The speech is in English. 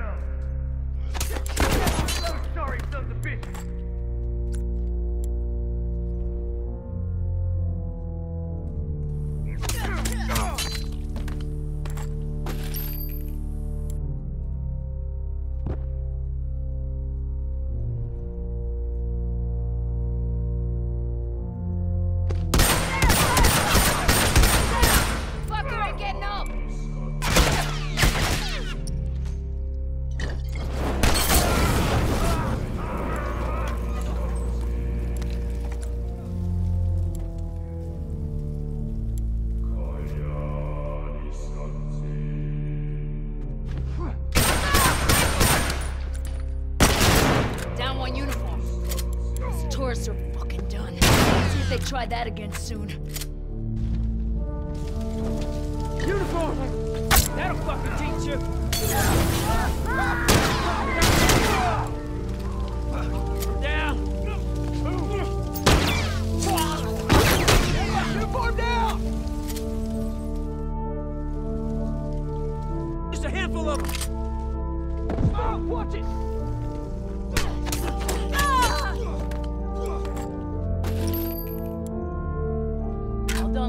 Down! Tourists are fucking done. See if they try that again soon. Uniform! That'll fucking teach you! Down! Uniform down! Just a handful of! Oh, watch it!